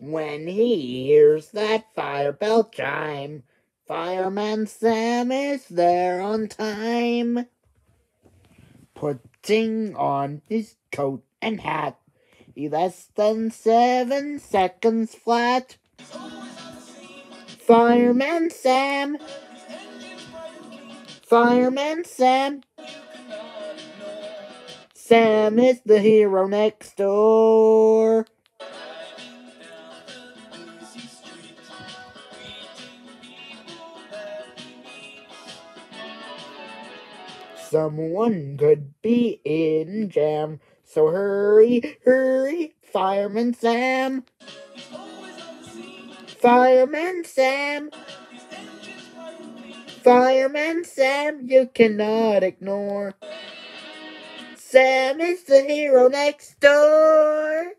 When he hears that fire bell chime, Fireman Sam is there on time. Putting on his coat and hat, he less than seven seconds flat. Fireman Sam, Fireman Sam, Sam is the hero next door. Someone could be in jam, so hurry, hurry, Fireman Sam. Fireman Sam. Fireman Sam, you cannot ignore. Sam is the hero next door.